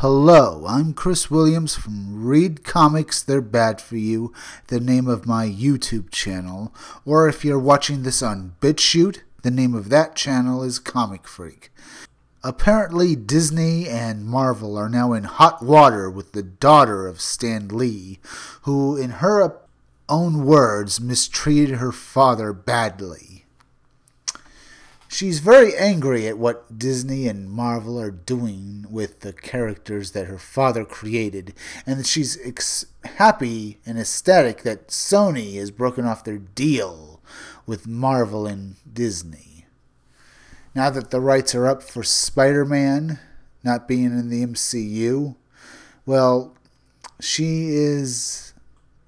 Hello, I'm Chris Williams from Read Comics They're Bad For You, the name of my YouTube channel. Or if you're watching this on BitChute, the name of that channel is Comic Freak. Apparently, Disney and Marvel are now in hot water with the daughter of Stan Lee, who, in her own words, mistreated her father badly. She's very angry at what Disney and Marvel are doing with the characters that her father created, and she's happy and ecstatic that Sony has broken off their deal with Marvel and Disney. Now that the rights are up for Spider Man not being in the MCU, well, she is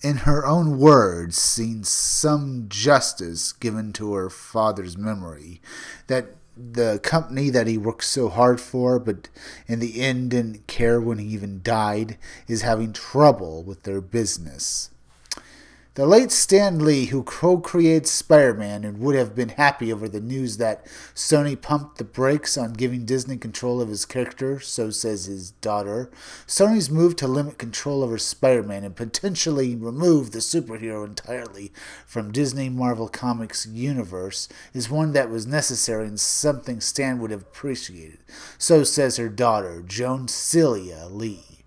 in her own words, seen some justice given to her father's memory. That the company that he worked so hard for, but in the end didn't care when he even died, is having trouble with their business. The late Stan Lee, who co created Spider Man and would have been happy over the news that Sony pumped the brakes on giving Disney control of his character, so says his daughter, Sony's move to limit control over Spider Man and potentially remove the superhero entirely from Disney Marvel Comics universe is one that was necessary and something Stan would have appreciated. So says her daughter, Joan Celia Lee.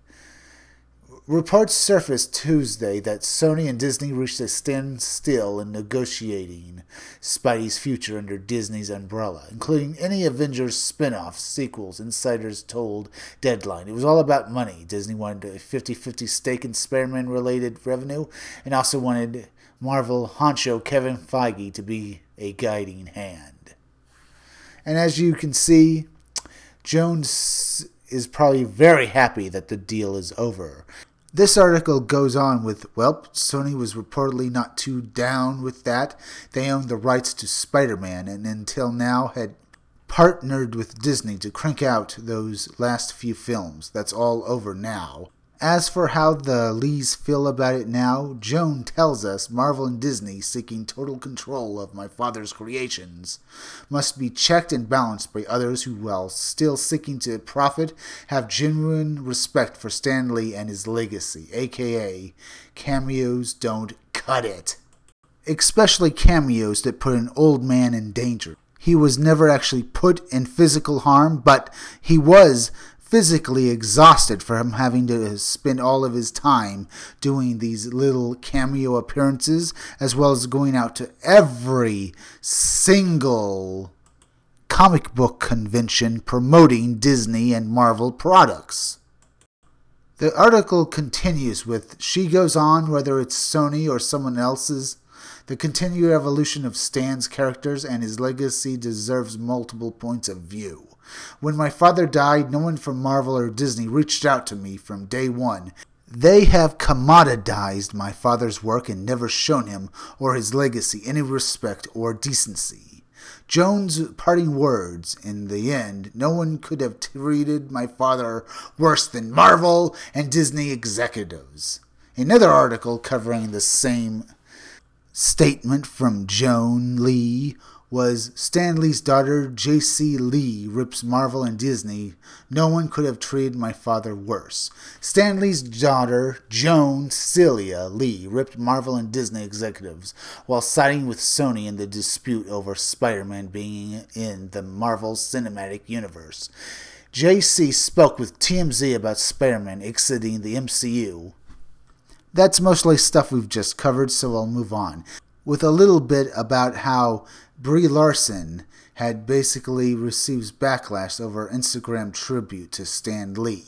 Reports surfaced Tuesday that Sony and Disney reached a standstill in negotiating Spidey's future under Disney's umbrella, including any Avengers spin offs, sequels, insiders told Deadline. It was all about money. Disney wanted a 50 50 stake in Spider Man related revenue and also wanted Marvel honcho Kevin Feige to be a guiding hand. And as you can see, Joan's is probably very happy that the deal is over. This article goes on with, well, Sony was reportedly not too down with that. They owned the rights to Spider Man and until now had partnered with Disney to crank out those last few films. That's all over now. As for how the Lees feel about it now, Joan tells us Marvel and Disney, seeking total control of my father's creations, must be checked and balanced by others who, while still seeking to profit, have genuine respect for Stan Lee and his legacy, aka cameos don't cut it. Especially cameos that put an old man in danger. He was never actually put in physical harm, but he was physically exhausted from having to spend all of his time doing these little cameo appearances, as well as going out to every single comic book convention promoting Disney and Marvel products. The article continues with She goes on, whether it's Sony or someone else's. The continued evolution of Stan's characters and his legacy deserves multiple points of view. When my father died, no one from Marvel or Disney reached out to me from day one. They have commoditized my father's work and never shown him or his legacy any respect or decency. Joan's parting words in the end no one could have treated my father worse than Marvel and Disney executives. Another article covering the same statement from Joan Lee was Stan Lee's daughter, J.C. Lee, rips Marvel and Disney. No one could have treated my father worse. Stan Lee's daughter, Joan Celia Lee, ripped Marvel and Disney executives while siding with Sony in the dispute over Spider Man being in the Marvel Cinematic Universe. JC spoke with TMZ about Spider Man exiting the MCU. That's mostly stuff we've just covered, so I'll move on. With a little bit about how Brie Larson had basically received backlash over Instagram tribute to Stan Lee.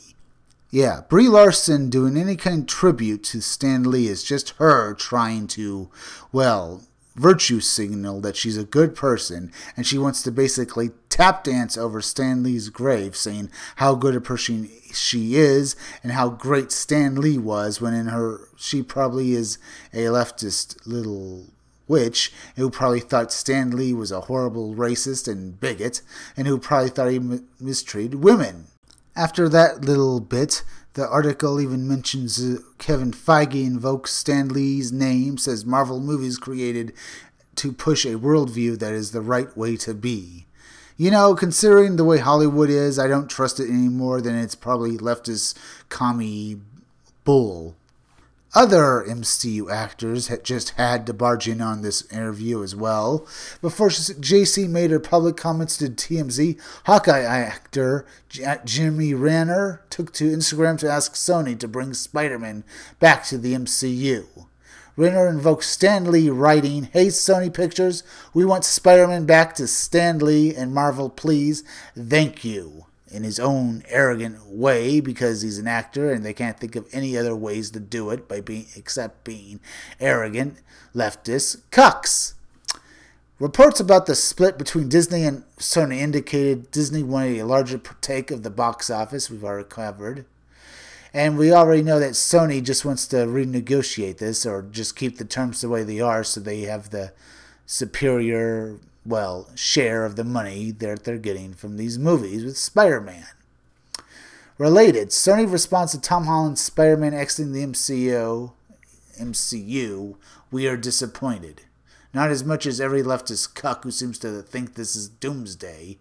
Yeah, Brie Larson doing any kind of tribute to Stan Lee is just her trying to, well, virtue signal that she's a good person and she wants to basically tap dance over Stan Lee's grave, saying how good a person she is and how great Stan Lee was when in her she probably is a leftist little witch who probably thought Stan Lee was a horrible racist and bigot, and who probably thought he mistreated women. After that little bit, the article even mentions uh, Kevin Feige invokes Stan Lee's name, says Marvel movies created to push a worldview that is the right way to be. You know, considering the way Hollywood is, I don't trust it any more than it's probably leftist commie bull. Other MCU actors had just had to barge in on this interview as well. Before JC made her public comments to TMZ, Hawkeye actor uh, Jeremy Renner took to Instagram to ask Sony to bring Spider Man back to the MCU. Renner invoked Stan Lee, writing, Hey Sony Pictures, we want Spider Man back to Stan Lee and Marvel, please. Thank you in his own arrogant way because he's an actor and they can't think of any other ways to do it by being except being arrogant leftist cucks. Reports about the split between Disney and Sony indicated Disney wanted a larger take of the box office, we've already covered. And we already know that Sony just wants to renegotiate this or just keep the terms the way they are so they have the superior well, share of the money that they're getting from these movies with Spider Man. Related, Sony responds to Tom Holland's Spider Man exiting the MCU, MCU, we are disappointed. Not as much as every leftist cuck who seems to think this is doomsday,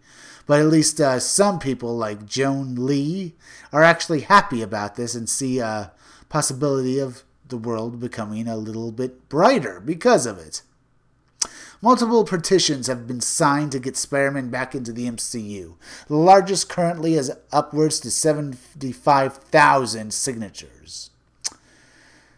but at least uh, some people like Joan Lee are actually happy about this and see a possibility of the world becoming a little bit brighter because of it. Multiple petitions have been signed to get Spider-Man back into the MCU. The largest currently has upwards to 75,000 signatures.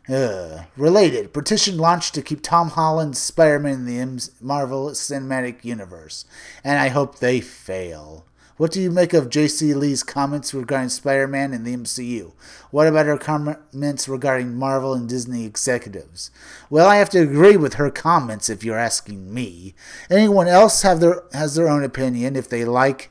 Uh, related, petition launched to keep Tom Holland's Spider-Man in the Marvel Cinematic Universe, and I hope they fail. What do you make of J.C. Lee's comments regarding Spider Man and the MCU? What about her comments regarding Marvel and Disney executives? Well, I have to agree with her comments if you're asking me. Anyone else have their has their own opinion if they like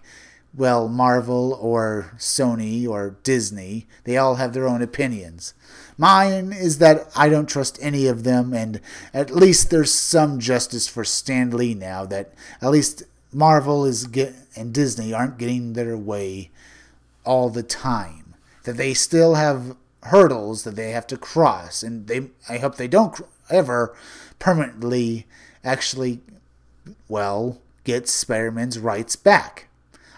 well, Marvel or Sony or Disney, they all have their own opinions. Mine is that I don't trust any of them, and at least there's some justice for Stan Lee now that at least Marvel is get and Disney aren't getting their way all the time. That they still have hurdles that they have to cross, and they I hope they don't ever permanently actually well get Spider-Man's rights back.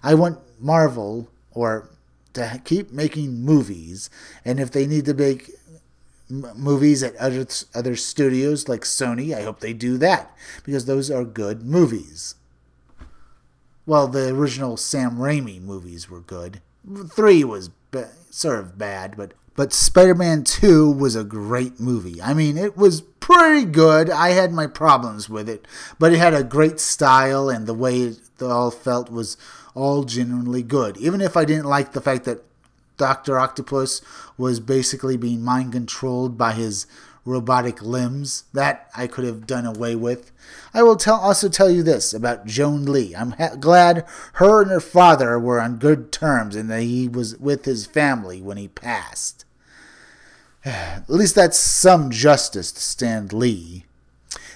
I want Marvel or to keep making movies, and if they need to make movies at other other studios like Sony, I hope they do that because those are good movies. Well, the original Sam Raimi movies were good. Three was sort of bad, but but Spider-Man 2 was a great movie. I mean, it was pretty good. I had my problems with it, but it had a great style and the way it all felt was all genuinely good. Even if I didn't like the fact that Dr. Octopus was basically being mind controlled by his robotic limbs. That I could have done away with. I will tell, also tell you this about Joan Lee. I'm ha- glad her and her father were on good terms and that he was with his family when he passed. At least that's some justice to Stan Lee.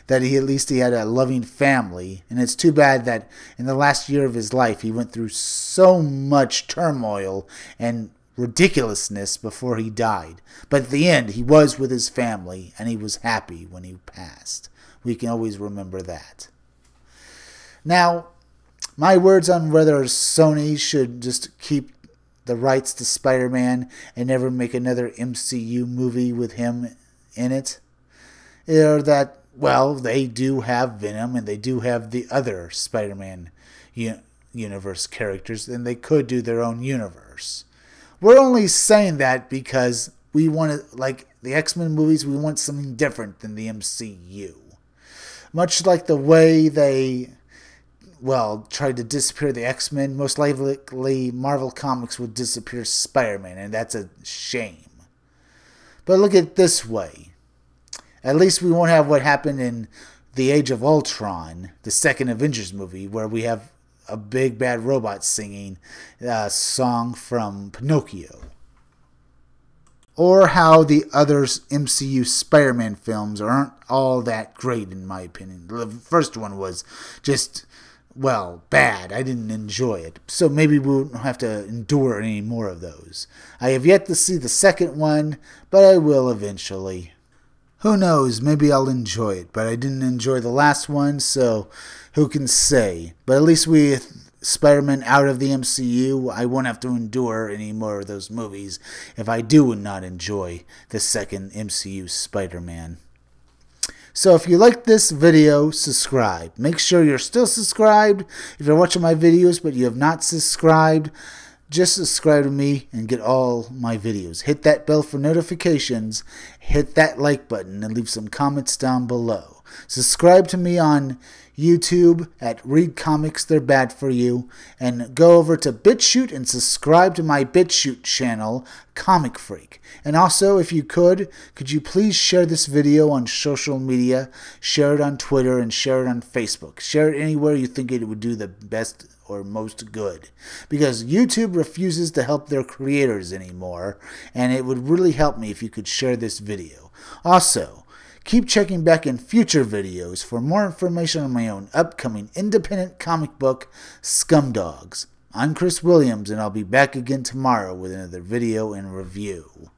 That he at least he had a loving family, and it's too bad that in the last year of his life he went through so much turmoil and ridiculousness before he died. But at the end, he was with his family and he was happy when he passed. We can always remember that. Now, my words on whether Sony should just keep the rights to Spider Man and never make another MCU movie with him in it are that, well, they do have Venom and they do have the other Spider Man universe characters, and they could do their own universe. We're only saying that because we want to, like the X Men movies, we want something different than the MCU. Much like the way they, well, tried to disappear the X Men, most likely Marvel Comics would disappear Spider Man, and that's a shame. But look at it this way at least we won't have what happened in The Age of Ultron, the second Avengers movie, where we have a big bad robot singing a song from Pinocchio. Or how the other MCU Spider Man films aren't all that great, in my opinion. The first one was just, well, bad. I didn't enjoy it. So maybe we won't have to endure any more of those. I have yet to see the second one, but I will eventually. Who knows? Maybe I'll enjoy it, but I didn't enjoy the last one, so who can say? But at least with Spider Man out of the MCU, I won't have to endure any more of those movies if I do not enjoy the second MCU Spider Man. So if you like this video, subscribe. Make sure you're still subscribed. If you're watching my videos but you have not subscribed, just subscribe to me and get all my videos. Hit that bell for notifications, hit that like button, and leave some comments down below. Subscribe to me on YouTube at Read Comics They're Bad For You, and go over to BitChute and subscribe to my BitChute channel, Comic Freak. And also, if you could, could you please share this video on social media, share it on Twitter, and share it on Facebook. Share it anywhere you think it would do the best or most good. Because YouTube refuses to help their creators anymore, and it would really help me if you could share this video. Also, Keep checking back in future videos for more information on my own upcoming independent comic book, Scumdogs. I'm Chris Williams, and I'll be back again tomorrow with another video and review.